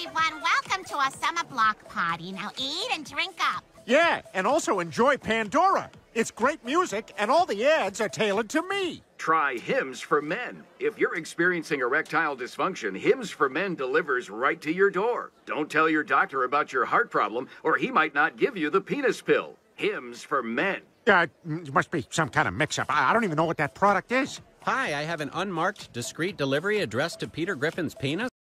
everyone. Welcome to our summer block party. Now eat and drink up. Yeah, and also enjoy Pandora. It's great music, and all the ads are tailored to me. Try Hims for Men. If you're experiencing erectile dysfunction, Hims for Men delivers right to your door. Don't tell your doctor about your heart problem, or he might not give you the penis pill. Hims for Men. Uh, mm, it must be some kind of mix-up. I I don't even know what that product is. Hi, I have an unmarked, discreet delivery addressed to Peter Griffin's penis.